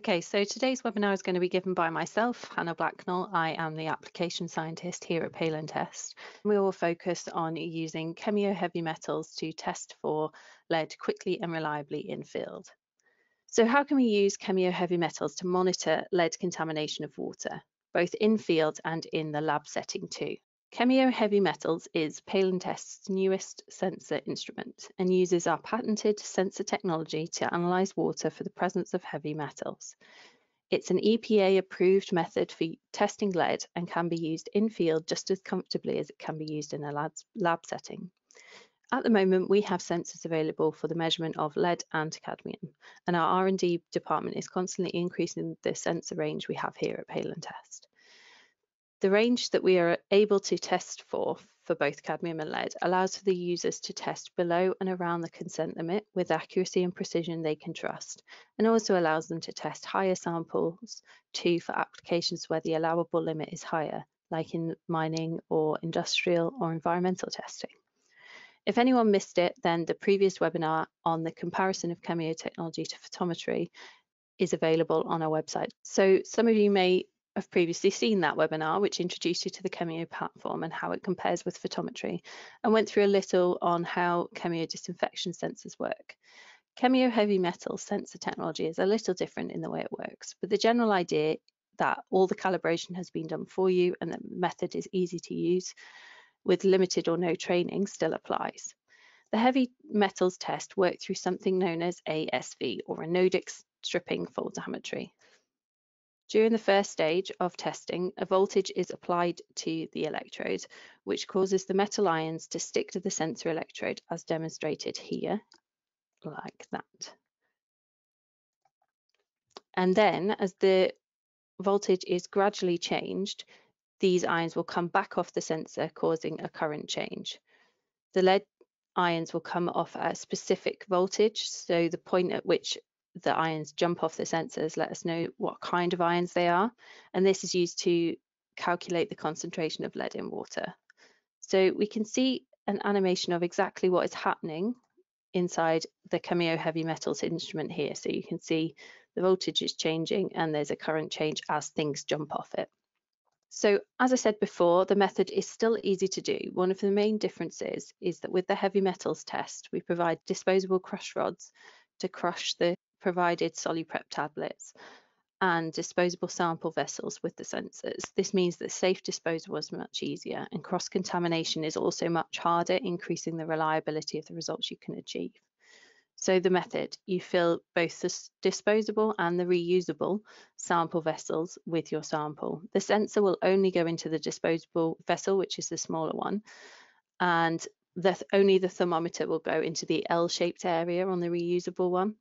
Okay, so today's webinar is going to be given by myself, Hannah Blacknell. I am the application scientist here at Palintest. We will focus on using Kemio heavy metals to test for lead quickly and reliably in field. So how can we use Kemio heavy metals to monitor lead contamination of water, both in field and in the lab setting too? Kemio Heavy Metals is Palintest's newest sensor instrument and uses our patented sensor technology to analyze water for the presence of heavy metals. It's an EPA approved method for testing lead and can be used in field just as comfortably as it can be used in a lab, setting. At the moment, we have sensors available for the measurement of lead and cadmium, and our R&D department is constantly increasing the sensor range we have here at Palintest. The range that we are able to test for, for both cadmium and lead, allows for the users to test below and around the consent limit with accuracy and precision they can trust, and also allows them to test higher samples too for applications where the allowable limit is higher, like in mining or industrial or environmental testing. If anyone missed it, then the previous webinar on the comparison of kemio technology to photometry is available on our website. So some of you may have previously seen that webinar, which introduced you to the Kemio platform and how it compares with photometry, and went through a little on how Kemio disinfection sensors work. Kemio heavy metal sensor technology is a little different in the way it works, but the general idea that all the calibration has been done for you and the method is easy to use with limited or no training still applies. The heavy metals test worked through something known as ASV or anodic stripping voltammetry. During the first stage of testing, a voltage is applied to the electrode, which causes the metal ions to stick to the sensor electrode as demonstrated here, like that. And then as the voltage is gradually changed, these ions will come back off the sensor, causing a current change. The lead ions will come off at a specific voltage, so the point at which the ions jump off the sensors, let us know what kind of ions they are. And this is used to calculate the concentration of lead in water. So we can see an animation of exactly what is happening inside the Kemio heavy metals instrument here. So you can see the voltage is changing and there's a current change as things jump off it. So as I said before, the method is still easy to do. One of the main differences is that with the heavy metals test, we provide disposable crush rods to crush the provided SoluPrep tablets and disposable sample vessels with the sensors. This means that safe disposal is much easier and cross-contamination is also much harder, increasing the reliability of the results you can achieve. So the method, you fill both the disposable and the reusable sample vessels with your sample. The sensor will only go into the disposable vessel, which is the smaller one, and the, only the thermometer will go into the L-shaped area on the reusable one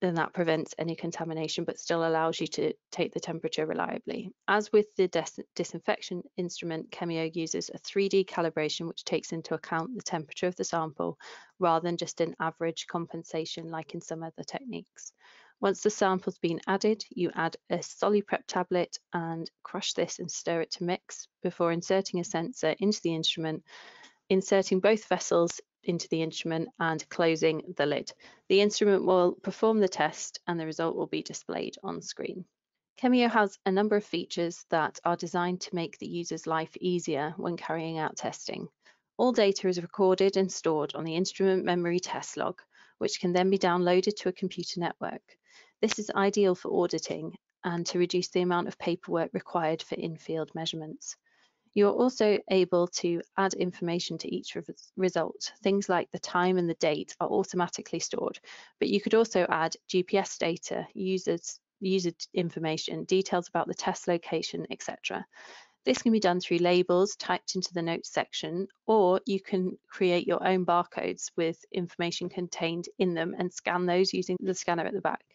then that prevents any contamination but still allows you to take the temperature reliably. As with the dis disinfection instrument, Kemio uses a 3D calibration which takes into account the temperature of the sample rather than just an average compensation like in some other techniques. Once the sample's been added, you add a SoluPrep tablet and crush this and stir it to mix before inserting a sensor into the instrument, inserting both vessels into the instrument and closing the lid. The instrument will perform the test and the result will be displayed on screen. Kemio has a number of features that are designed to make the user's life easier when carrying out testing. All data is recorded and stored on the instrument memory test log, which can then be downloaded to a computer network. This is ideal for auditing and to reduce the amount of paperwork required for in-field measurements. You're also able to add information to each result. Things like the time and the date are automatically stored, but you could also add GPS data, users, user information, details about the test location, etc. This can be done through labels typed into the notes section, or you can create your own barcodes with information contained in them and scan those using the scanner at the back.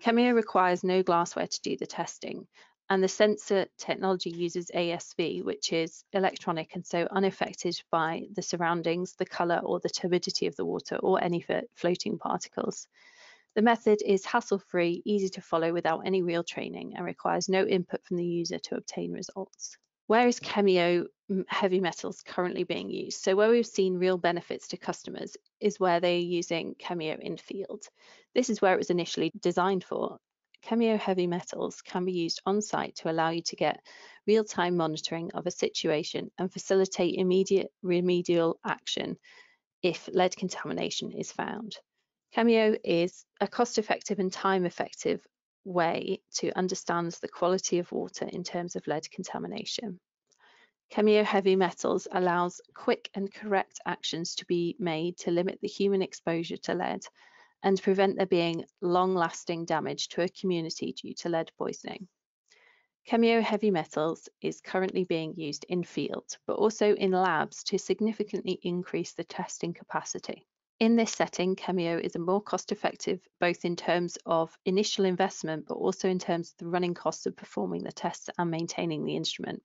Kemio requires no glassware to do the testing, and the sensor technology uses ASV, which is electronic and so unaffected by the surroundings, the colour or the turbidity of the water or any floating particles. The method is hassle-free, easy to follow without any real training and requires no input from the user to obtain results. Where is Kemio heavy metals currently being used? So where we've seen real benefits to customers is where they're using Kemio in field. This is where it was initially designed for Kemio heavy metals can be used on site to allow you to get real-time monitoring of a situation and facilitate immediate remedial action if lead contamination is found. Kemio is a cost-effective and time-effective way to understand the quality of water in terms of lead contamination. Kemio heavy metals allows quick and correct actions to be made to limit the human exposure to lead and prevent there being long-lasting damage to a community due to lead poisoning. Kemio heavy metals is currently being used in field, but also in labs to significantly increase the testing capacity. In this setting, Kemio is a more cost effective both in terms of initial investment, but also in terms of the running costs of performing the tests and maintaining the instrument.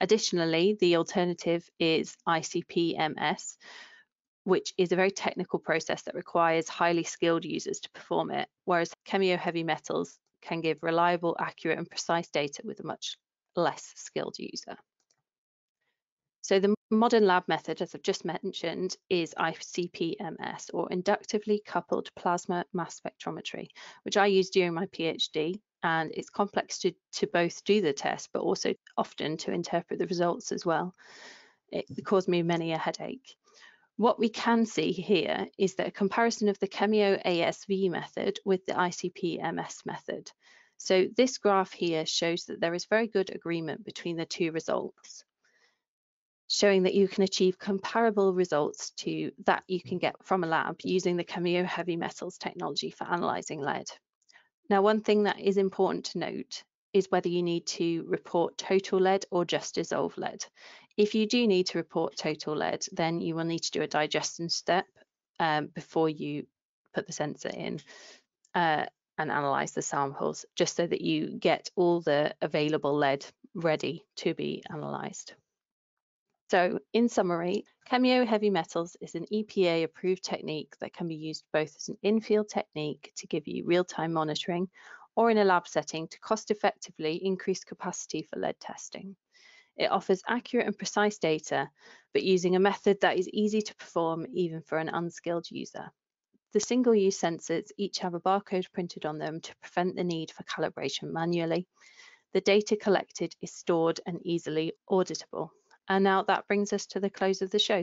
Additionally, the alternative is ICP-MS, which is a very technical process that requires highly skilled users to perform it, whereas Kemio heavy metals can give reliable, accurate and precise data with a much less skilled user. So the modern lab method, as I've just mentioned, is ICP-MS or inductively coupled plasma mass spectrometry, which I used during my PhD. And it's complex to, to both do the test, but also often to interpret the results as well. It caused me many a headache. What we can see here is that a comparison of the Kemio ASV method with the ICP-MS method. So this graph here shows that there is very good agreement between the two results showing that you can achieve comparable results to that you can get from a lab using the Kemio heavy metals technology for analysing lead. Now, one thing that is important to note is whether you need to report total lead or just dissolved lead. If you do need to report total lead, then you will need to do a digestion step um, before you put the sensor in uh, and analyse the samples, just so that you get all the available lead ready to be analysed. So in summary, Kemio Heavy Metals is an EPA approved technique that can be used both as an in-field technique to give you real-time monitoring or in a lab setting to cost effectively increase capacity for lead testing. It offers accurate and precise data, but using a method that is easy to perform even for an unskilled user. The single-use sensors each have a barcode printed on them to prevent the need for calibration manually. The data collected is stored and easily auditable. And now that brings us to the close of the show.